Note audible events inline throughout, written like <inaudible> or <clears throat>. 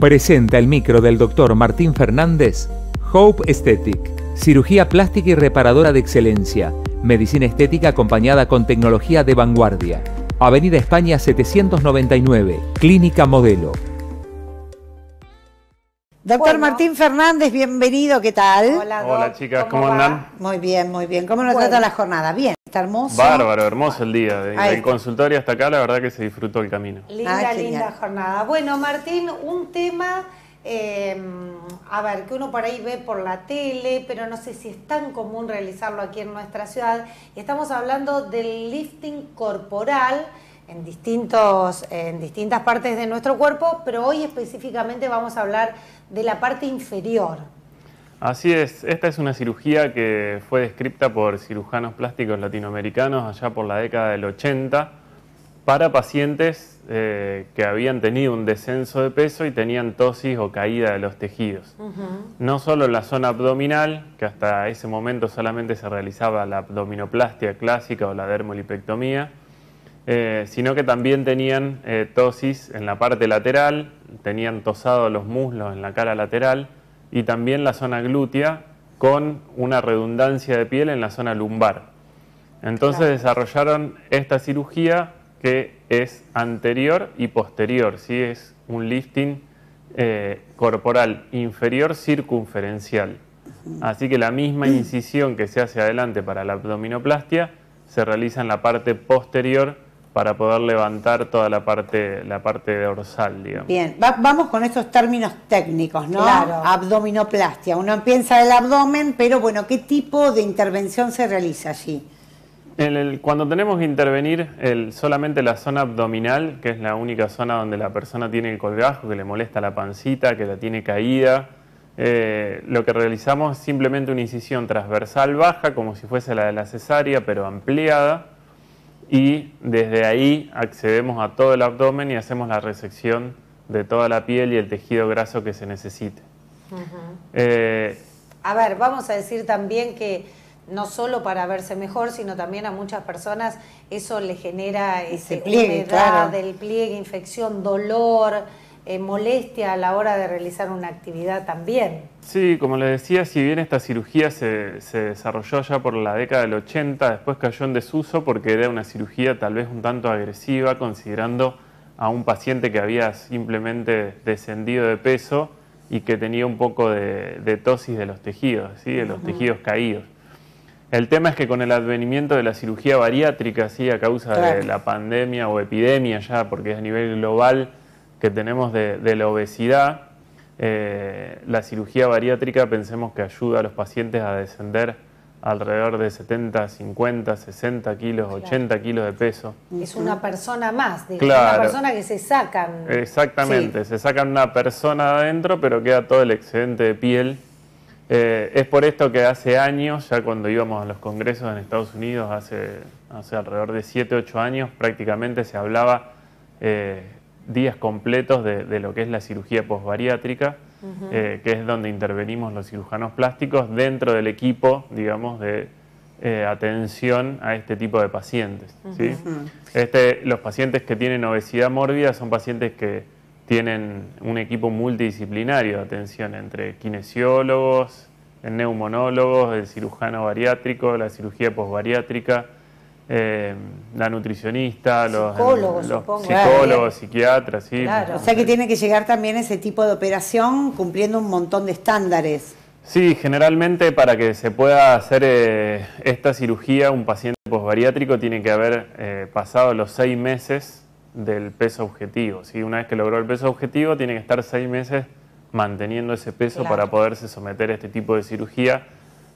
Presenta el micro del doctor Martín Fernández, Hope Aesthetic, cirugía plástica y reparadora de excelencia, medicina estética acompañada con tecnología de vanguardia. Avenida España 799, Clínica Modelo. Doctor Martín Fernández, bienvenido, ¿qué tal? Hola, Hola chicas, ¿cómo, andan? Muy bien, muy bien. ¿Cómo nos trata la jornada? Bien, está hermoso. Bárbaro, hermoso el día. Del consultorio hasta acá, la verdad que se disfrutó el camino. Linda, linda jornada. Bueno, Martín, un tema, em, a ver, que uno por ahí ve por la tele, pero no sé si es tan común realizarlo aquí en nuestra ciudad. Estamos hablando del lifting corporal en, distintos, en distintas partes de nuestro cuerpo, pero hoy específicamente vamos a hablar de la parte inferior. Así es, esta es una cirugía que fue descrita por cirujanos plásticos latinoamericanos allá por la década del 80 para pacientes eh, que habían tenido un descenso de peso y tenían tosis o caída de los tejidos. No solo en la zona abdominal, que hasta ese momento solamente se realizaba la abdominoplastia clásica o la dermolipectomía, eh, sino que también tenían eh, tosis en la parte lateral, tenían tosado los muslos en la cara lateral y también la zona glútea con una redundancia de piel en la zona lumbar. Entonces desarrollaron esta cirugía que es anterior y posterior, ¿sí? es un lifting eh, corporal inferior circunferencial. Así que la misma incisión que se hace adelante para la abdominoplastia se realiza en la parte posterior para poder levantar toda la parte, la parte dorsal, digamos. Bien, vamos con estos términos técnicos, ¿no? Claro. Abdominoplastia. Uno piensa el abdomen, pero bueno, ¿qué tipo de intervención se realiza allí? cuando tenemos que intervenir el, solamente la zona abdominal, que es la única zona donde la persona tiene el colgajo, que le molesta la pancita, que la tiene caída, eh, lo que realizamos es simplemente una incisión transversal baja, como si fuese la de la cesárea, pero ampliada, y desde ahí accedemos a todo el abdomen y hacemos la resección de toda la piel y el tejido graso que se necesite. Eh, a ver, vamos a decir también que no solo para verse mejor, sino también a muchas personas eso le genera ese pliegue, humedad, del pliegue, infección, dolor, eh, molestia a la hora de realizar una actividad también. Sí, como les decía, si bien esta cirugía se, se, desarrolló ya por la década del 80, después cayó en desuso porque era una cirugía tal vez un tanto agresiva, considerando a un paciente que había simplemente descendido de peso y que tenía un poco de, tosis de los tejidos, ¿sí? de los tejidos caídos. El tema es que con el advenimiento de la cirugía bariátrica, ¿sí? a causa de la pandemia o epidemia ya, porque es a nivel global, que tenemos de, la obesidad, eh, la cirugía bariátrica pensemos que ayuda a los pacientes a descender alrededor de 70, 50, 60 kilos, 80 kilos de peso. Es una persona más, una persona que se sacan. Exactamente, se sacan una persona adentro, pero queda todo el excedente de piel. Eh, es por esto que hace años, ya cuando íbamos a los congresos en Estados Unidos, hace, hace alrededor de 7, 8 años, prácticamente se hablaba eh, días completos de, lo que es la cirugía posbariátrica, eh, que es donde intervenimos los cirujanos plásticos dentro del equipo, digamos, de eh, atención a este tipo de pacientes. este, los pacientes que tienen obesidad mórbida son pacientes que tienen un equipo multidisciplinario de atención entre kinesiólogos, neumonólogos, el cirujano bariátrico, la cirugía posbariátrica, eh, la nutricionista, los psicólogos, psiquiatras. Sí. O sea que tiene que llegar también ese tipo de operación cumpliendo un montón de estándares. Sí, generalmente para que se pueda hacer eh, esta cirugía, un paciente posbariátrico tiene que haber eh, pasado los seis meses del peso objetivo. ¿sí? Una vez que logró el peso objetivo, tiene que estar seis meses manteniendo ese peso para poderse someter a este tipo de cirugía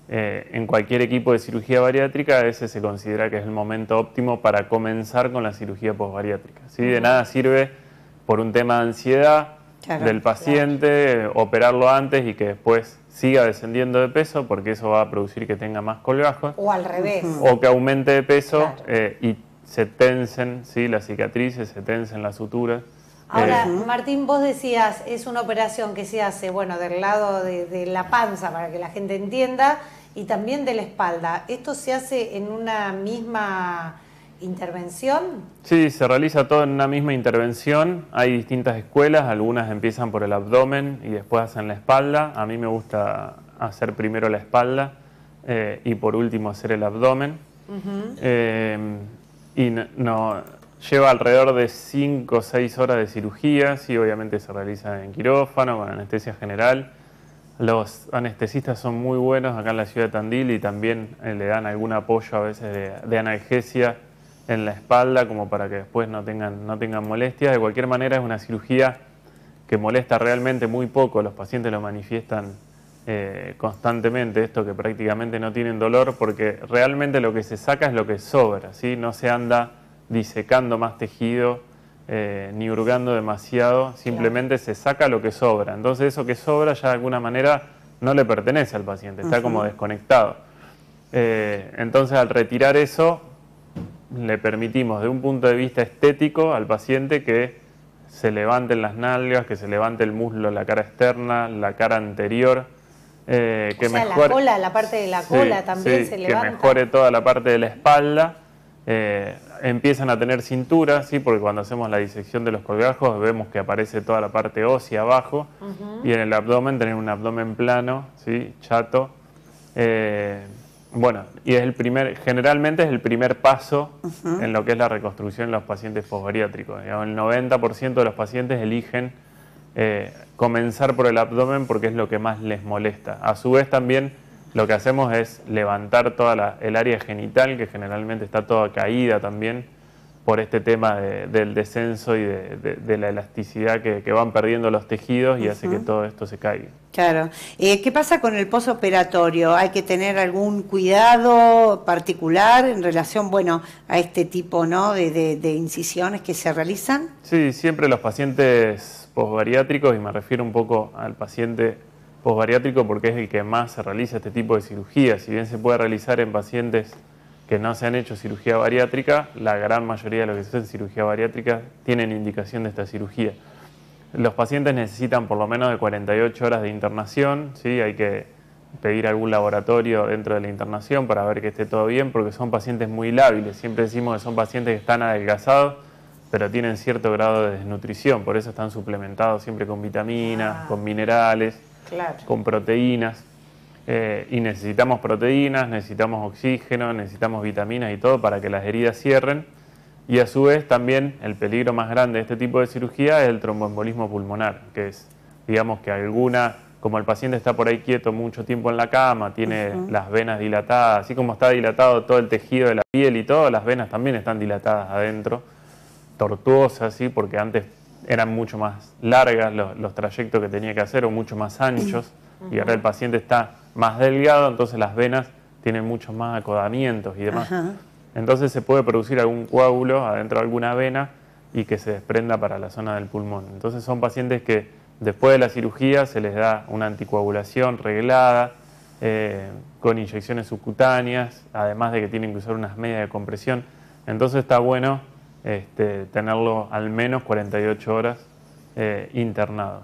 eh, en cualquier equipo de cirugía bariátrica, ese se considera que es el momento óptimo para comenzar con la cirugía posbariátrica. ¿sí? De nada sirve por un tema de ansiedad del paciente operarlo antes y que después siga descendiendo de peso porque eso va a producir que tenga más colgajos. O al revés. O que aumente de peso eh, y se tensen ¿sí? las cicatrices, se tensen las suturas. Ahora, Martín, vos decías, es una operación que se hace, bueno, del lado de, la panza, para que la gente entienda, y también de la espalda. ¿Esto se hace en una misma intervención? Sí, se realiza todo en una misma intervención. Hay distintas escuelas, algunas empiezan por el abdomen y después hacen la espalda. A mí me gusta hacer primero la espalda eh, y por último hacer el abdomen. Eh, y no, lleva alrededor de 5 o 6 horas de cirugía, sí, obviamente se realiza en quirófano, con anestesia general. Los anestesistas son muy buenos acá en la ciudad de Tandil y también eh, le dan algún apoyo a veces de analgesia en la espalda como para que después no tengan, no tengan molestias. De cualquier manera es una cirugía que molesta realmente muy poco, los pacientes lo manifiestan eh, constantemente, esto que prácticamente no tienen dolor, porque realmente lo que se saca es lo que sobra, ¿sí? no se anda disecando más tejido eh, ni hurgando demasiado, simplemente se saca lo que sobra. Entonces eso que sobra ya de alguna manera no le pertenece al paciente, está como desconectado. Eh, entonces al retirar eso le permitimos de un punto de vista estético al paciente que se levanten las nalgas, que se levante el muslo, la cara externa, la cara anterior. Eh, que mejore, la cola, la parte de la cola también se levanta. Que mejore toda la parte de la espalda. Eh, empiezan a tener cintura, ¿sí? porque cuando hacemos la disección de los colgajos vemos que aparece toda la parte ósea abajo y en el abdomen tener un abdomen plano, ¿sí? chato. Eh, bueno, y es el primer, generalmente es el primer paso en lo que es la reconstrucción en los pacientes posbariátricos. el 90% de los pacientes eligen eh, comenzar por el abdomen porque es lo que más les molesta. A su vez también lo que hacemos es levantar toda el área genital, que generalmente está toda caída también, por este tema del descenso y de, la elasticidad que, van perdiendo los tejidos y hace que todo esto se caiga. Claro. Eh, ¿Qué pasa con el posoperatorio? ¿Hay que tener algún cuidado particular en relación, bueno, a este tipo ¿no? de, incisiones que se realizan? Sí, siempre los pacientes posbariátricos, y me refiero un poco al paciente posbariátrico porque es el que más se realiza este tipo de cirugía. Si bien se puede realizar en pacientes que no se han hecho cirugía bariátrica, la gran mayoría de los que se hacen cirugía bariátrica tienen indicación de esta cirugía. Los pacientes necesitan por lo menos de 48 horas de internación, ¿sí? hay que pedir algún laboratorio dentro de la internación para ver que esté todo bien, porque son pacientes muy lábiles. Siempre decimos que son pacientes que están adelgazados, pero tienen cierto grado de desnutrición, por eso están suplementados siempre con vitaminas, ah. con minerales, con proteínas. Eh, y necesitamos proteínas, necesitamos oxígeno, necesitamos vitaminas y todo para que las heridas cierren. Y a su vez también el peligro más grande de este tipo de cirugía es el tromboembolismo pulmonar, que es, digamos que alguna, como el paciente está por ahí quieto mucho tiempo en la cama, tiene las venas dilatadas, así como está dilatado todo el tejido de la piel y todo, las venas también están dilatadas adentro, tortuosas, ¿sí? porque antes eran mucho más largas los, los trayectos que tenía que hacer o mucho más anchos, <clears throat> y ahora el paciente está más delgado, entonces las venas tienen muchos más acodamientos y demás. Entonces se puede producir algún coágulo adentro de alguna vena y que se desprenda para la zona del pulmón. Entonces son pacientes que después de la cirugía se les da una anticoagulación reglada, eh, con inyecciones subcutáneas, además de que tienen que usar unas medias de compresión. Entonces está bueno este, tenerlo al menos 48 horas eh, internado.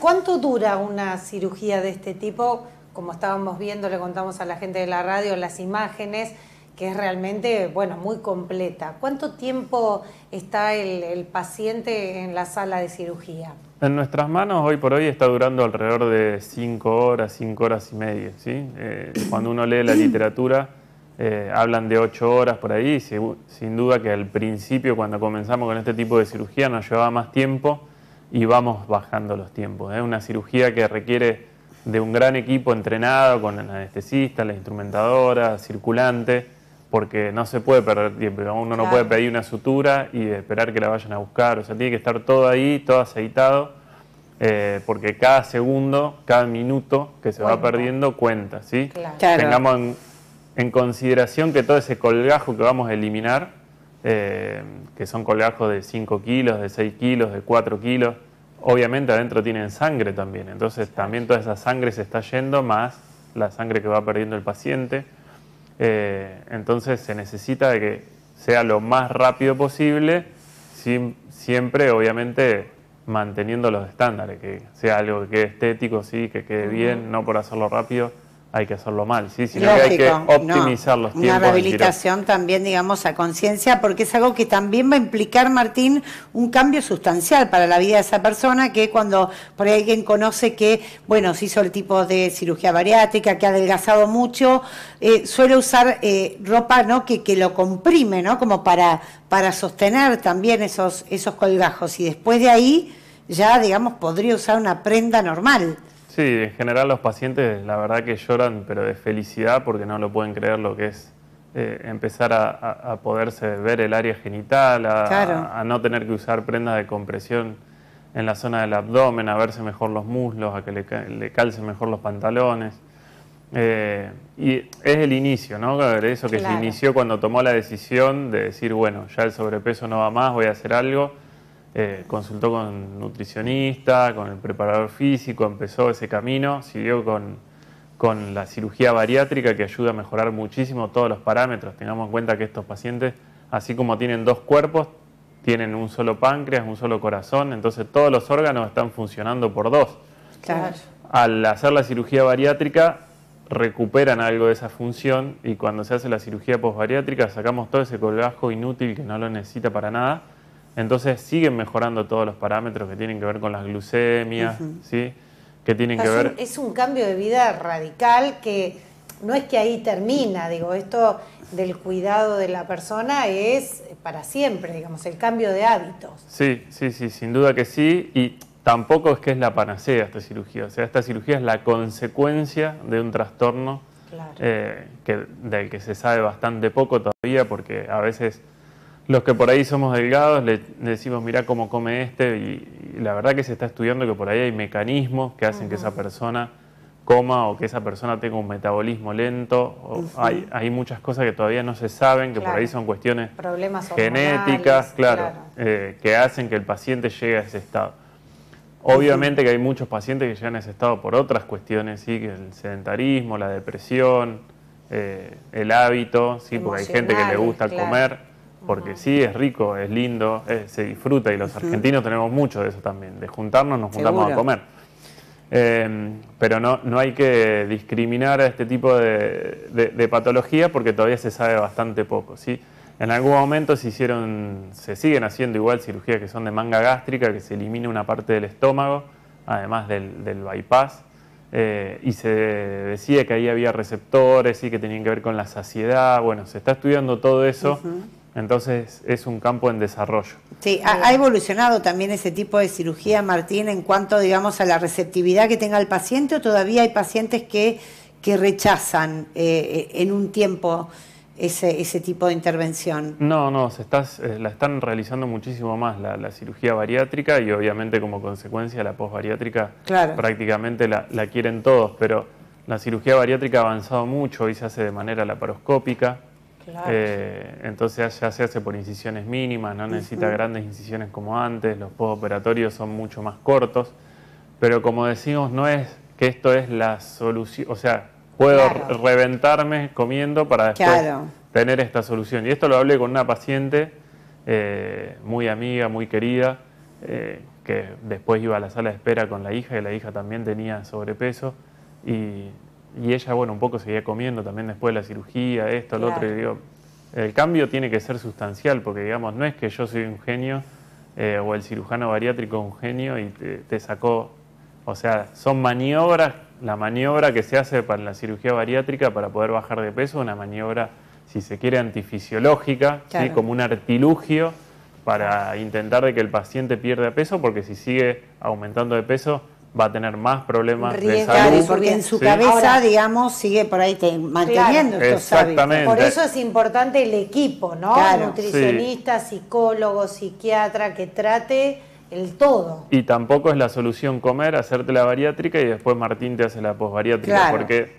¿Cuánto dura una cirugía de este tipo? como estábamos viendo, le contamos a la gente de la radio las imágenes, que es realmente, bueno, muy completa. ¿Cuánto tiempo está el, paciente en la sala de cirugía? En nuestras manos hoy por hoy está durando alrededor de 5 horas, 5 horas y media. ¿sí? Eh, cuando uno lee la literatura, eh, hablan de 8 horas por ahí. Sin duda que al principio, cuando comenzamos con este tipo de cirugía, nos llevaba más tiempo y vamos bajando los tiempos. Es una cirugía que requiere de un gran equipo entrenado con el anestesista, la instrumentadora, circulante, porque no se puede perder tiempo. Uno no puede pedir una sutura y esperar que la vayan a buscar. O sea, tiene que estar todo ahí, todo aceitado, eh, porque cada segundo, cada minuto que se va perdiendo cuenta. ¿sí? Tengamos en, consideración que todo ese colgajo que vamos a eliminar, eh, que son colgajos de 5 kilos, de 6 kilos, de 4 kilos, obviamente adentro tienen sangre también, entonces también toda esa sangre se está yendo más la sangre que va perdiendo el paciente. Eh, entonces se necesita de que sea lo más rápido posible, siempre obviamente manteniendo los estándares, que sea algo que quede estético, sí, que quede bien, no por hacerlo rápido, hay que hacerlo mal, ¿sí? sino que hay que optimizar los tiempos. Una rehabilitación también, digamos, a conciencia, porque es algo que también va a implicar, Martín, un cambio sustancial para la vida de esa persona, que cuando por ahí alguien conoce que, bueno, se hizo el tipo de cirugía bariátrica, que ha adelgazado mucho, eh, suele usar eh, ropa ¿no? que, que lo comprime, ¿no? Como para, para sostener también esos, esos colgajos. Y después de ahí, ya, digamos, podría usar una prenda normal. Sí, en general los pacientes la verdad que lloran, pero de felicidad porque no lo pueden creer lo que es eh, empezar a, poderse ver el área genital, a, no tener que usar prendas de compresión en la zona del abdomen, a verse mejor los muslos, a que le, calcen mejor los pantalones. Eh, y es el inicio, ¿no? Eso que se inició cuando tomó la decisión de decir, bueno, ya el sobrepeso no va más, voy a hacer algo eh, consultó con nutricionista, con el preparador físico, empezó ese camino, siguió con, con, la cirugía bariátrica que ayuda a mejorar muchísimo todos los parámetros. Tengamos en cuenta que estos pacientes, así como tienen dos cuerpos, tienen un solo páncreas, un solo corazón, entonces todos los órganos están funcionando por dos. Al hacer la cirugía bariátrica, recuperan algo de esa función y cuando se hace la cirugía posbariátrica sacamos todo ese colgajo inútil que no lo necesita para nada entonces siguen mejorando todos los parámetros que tienen que ver con las glucemias, ¿sí? que tienen que ver... es un cambio de vida radical que no es que ahí termina, digo, esto del cuidado de la persona es para siempre, digamos, el cambio de hábitos. Sí, sí, sí, sin duda que sí, y tampoco es que es la panacea esta cirugía, o sea, esta cirugía es la consecuencia de un trastorno eh, que, del que se sabe bastante poco todavía, porque a veces los que por ahí somos delgados le, decimos, mira cómo come este, y, la verdad que se está estudiando que por ahí hay mecanismos que hacen que esa persona coma o que esa persona tenga un metabolismo lento. hay, hay, muchas cosas que todavía no se saben, que por ahí son cuestiones genéticas, claro, eh, que hacen que el paciente llegue a ese estado. Obviamente que hay muchos pacientes que llegan a ese estado por otras cuestiones, ¿sí? que el sedentarismo, la depresión, eh, el hábito, ¿sí? porque hay gente que le gusta comer porque sí, es rico, es lindo, eh, se disfruta y los argentinos tenemos mucho de eso también, de juntarnos, nos juntamos a comer. Eh, pero no, no hay que discriminar a este tipo de, de, patología porque todavía se sabe bastante poco. ¿sí? En algún momento se hicieron, se siguen haciendo igual cirugías que son de manga gástrica, que se elimina una parte del estómago, además del, del bypass. Eh, y se decía que ahí había receptores y que tenían que ver con la saciedad. Bueno, se está estudiando todo eso. Entonces es un campo en desarrollo. Sí, ha, evolucionado también ese tipo de cirugía, Martín, en cuanto, digamos, a la receptividad que tenga el paciente o todavía hay pacientes que, que rechazan eh, en un tiempo ese, ese tipo de intervención? No, no, se está, eh, la están realizando muchísimo más la, cirugía bariátrica y obviamente como consecuencia la posbariátrica prácticamente la, la, quieren todos, pero la cirugía bariátrica ha avanzado mucho y se hace de manera laparoscópica. Eh, entonces ya se hace por incisiones mínimas, no necesita grandes incisiones como antes, los postoperatorios son mucho más cortos, pero como decimos, no es que esto es la solución, o sea, puedo reventarme comiendo para después tener esta solución. Y esto lo hablé con una paciente eh, muy amiga, muy querida, eh, que después iba a la sala de espera con la hija y la hija también tenía sobrepeso y y ella, bueno, un poco seguía comiendo también después de la cirugía, esto, lo otro, y digo, el cambio tiene que ser sustancial, porque digamos, no es que yo soy un genio eh, o el cirujano bariátrico un genio y te, sacó, o sea, son maniobras, la maniobra que se hace para la cirugía bariátrica para poder bajar de peso, una maniobra, si se quiere, antifisiológica, ¿sí? como un artilugio para intentar de que el paciente pierda peso, porque si sigue aumentando de peso, va a tener más problemas de salud. Porque en su cabeza, digamos, sigue por ahí manteniendo estos Exactamente. Por eso es importante el equipo, ¿no? Nutricionista, psicólogo, psiquiatra, que trate el todo. Y tampoco es la solución comer, hacerte la bariátrica y después Martín te hace la posbariátrica, porque,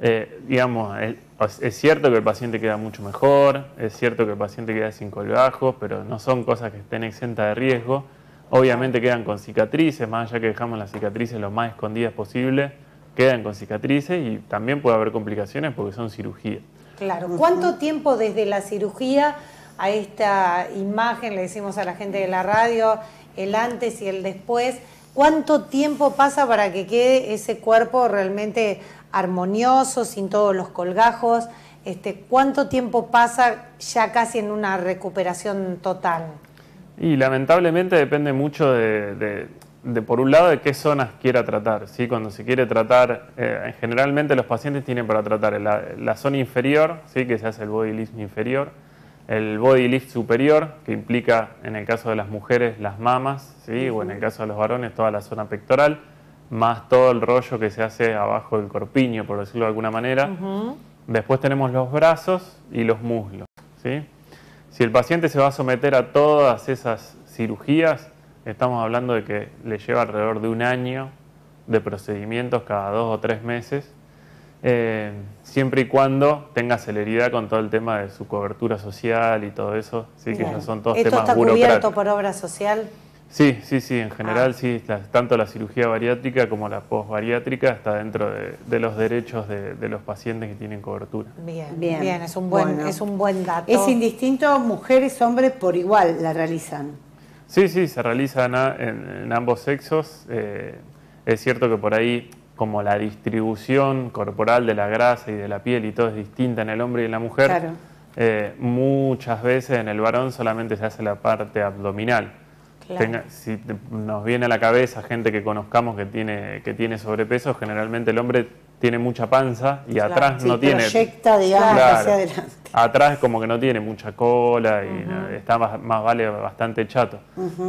eh, digamos, es, cierto que el paciente queda mucho mejor, es cierto que el paciente queda sin colgajos, pero no son cosas que estén exentas de riesgo. Obviamente quedan con cicatrices, más allá que dejamos las cicatrices lo más escondidas posible, quedan con cicatrices y también puede haber complicaciones porque son cirugías. Claro. ¿Cuánto tiempo desde la cirugía a esta imagen, le decimos a la gente de la radio, el antes y el después, ¿Cuánto tiempo pasa para que quede ese cuerpo realmente armonioso, sin todos los colgajos? Este, ¿Cuánto tiempo pasa ya casi en una recuperación total? Y lamentablemente depende mucho de, por un lado, de qué zonas quiera tratar. ¿sí? Cuando se quiere tratar, eh, generalmente los pacientes tienen para tratar la, la zona inferior, ¿sí? que se hace el body lift inferior, el body lift superior, que implica en el caso de las mujeres las mamas, ¿sí? o en el caso de los varones toda la zona pectoral, más todo el rollo que se hace abajo del corpiño, por decirlo de alguna manera. Después tenemos los brazos y los muslos. ¿sí? Si el paciente se va a someter a todas esas cirugías, estamos hablando de que le lleva alrededor de un año de procedimientos cada dos o tres meses eh, siempre y cuando tenga celeridad con todo el tema de su cobertura social y todo eso, sí que ya son todos ¿Esto temas está cubierto por obra social? Sí, sí, sí, en general ah. sí, tanto la cirugía bariátrica como la posbariátrica está dentro de, los derechos de, los pacientes que tienen cobertura. Bien, bien, bien es, un buen, es un buen dato. Es indistinto, mujeres, hombres por igual la realizan. Sí, sí, se realiza en, ambos sexos. Eh, es cierto que por ahí como la distribución corporal de la grasa y de la piel y todo es distinta en el hombre y en la mujer, eh, muchas veces en el varón solamente se hace la parte abdominal. Si nos viene a la cabeza gente que conozcamos que tiene, que tiene sobrepeso, generalmente el hombre tiene mucha panza y atrás no tiene. Proyecta, digamos, hacia adelante. Atrás como que no tiene mucha cola y está más, vale bastante chato.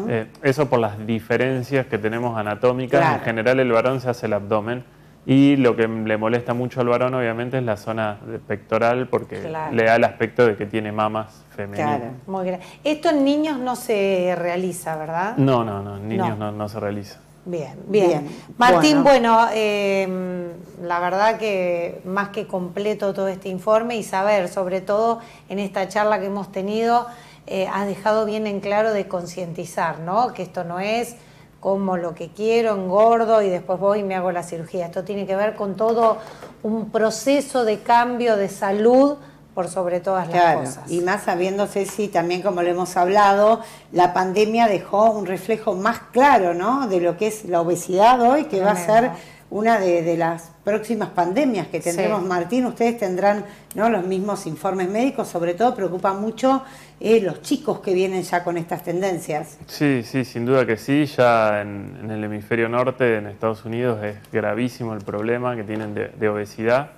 Eh, eso por las diferencias que tenemos anatómicas. En general el varón se hace el abdomen y lo que le molesta mucho al varón obviamente es la zona pectoral porque le da el aspecto de que tiene mamas femeninas. Claro, muy Esto en niños no se realiza, ¿verdad? No, no, no, en niños no se realiza. Bien, bien. Martín, bueno, em, la verdad que más que completo todo este informe y saber, sobre todo en esta charla que hemos tenido, eh, has dejado bien en claro de concientizar, ¿no? Que esto no es como lo que quiero, engordo y después voy y me hago la cirugía. Esto tiene que ver con todo un proceso de cambio de salud por sobre todas las cosas. Y más sabiendo, Ceci, también como lo hemos hablado, la pandemia dejó un reflejo más claro, ¿no? De lo que es la obesidad hoy, que va a ser una de, las próximas pandemias que tendremos. Martín, ustedes tendrán ¿no? los mismos informes médicos, sobre todo preocupa mucho eh, los chicos que vienen ya con estas tendencias. Sí, sí, sin duda que sí. Ya en, el hemisferio norte, en Estados Unidos, es gravísimo el problema que tienen de, obesidad.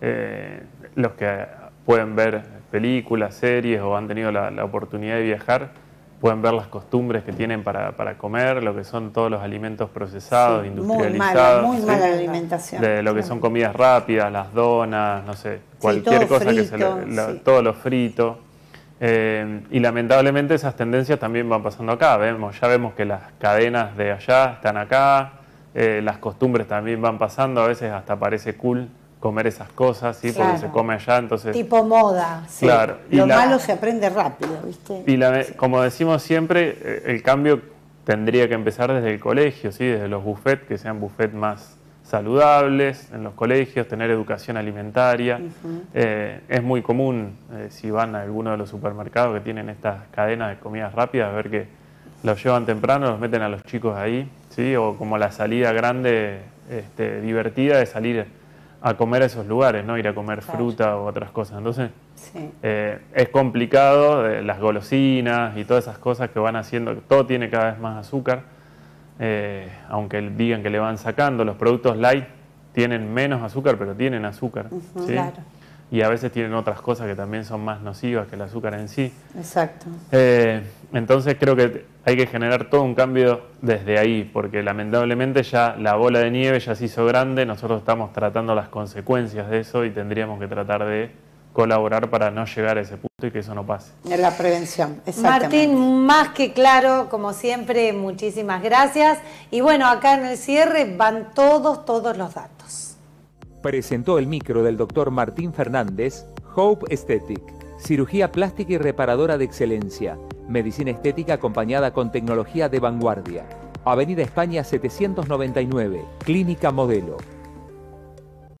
Eh, los que pueden ver películas, series o han tenido la, oportunidad de viajar, pueden ver las costumbres que tienen para, comer, lo que son todos los alimentos procesados, industrializados. Muy mala, muy mala alimentación. De lo que son comidas rápidas, las donas, no sé, cualquier cosa que se le, todo lo frito. Eh, y lamentablemente esas tendencias también van pasando acá. Vemos, ya vemos que las cadenas de allá están acá, eh, las costumbres también van pasando, a veces hasta parece cool comer esas cosas, ¿sí? porque se come allá, entonces... Tipo moda. Sí. Claro. Lo malo se aprende rápido, ¿viste? Y como decimos siempre, eh, el cambio tendría que empezar desde el colegio, ¿sí? desde los buffets, que sean buffets más saludables en los colegios, tener educación alimentaria. Eh, es muy común, eh, si van a alguno de los supermercados que tienen estas cadenas de comidas rápidas, ver que los llevan temprano, los meten a los chicos ahí, ¿sí? o como la salida grande, este, divertida de salir a comer a esos lugares, ¿no? Ir a comer fruta o otras cosas. Entonces, eh, es complicado, eh, las golosinas y todas esas cosas que van haciendo, todo tiene cada vez más azúcar, eh, aunque digan que le van sacando, los productos light tienen menos azúcar, pero tienen azúcar. Claro y a veces tienen otras cosas que también son más nocivas que el azúcar en sí. Exacto. Eh, entonces creo que hay que generar todo un cambio desde ahí, porque lamentablemente ya la bola de nieve ya se hizo grande, nosotros estamos tratando las consecuencias de eso y tendríamos que tratar de colaborar para no llegar a ese punto y que eso no pase. En la prevención, Martín, más que claro, como siempre, muchísimas gracias. Y bueno, acá en el cierre van todos, todos los datos presentó el micro del doctor Martín Fernández, Hope Aesthetic, cirugía plástica y reparadora de excelencia, medicina estética acompañada con tecnología de vanguardia. Avenida España 799, Clínica Modelo.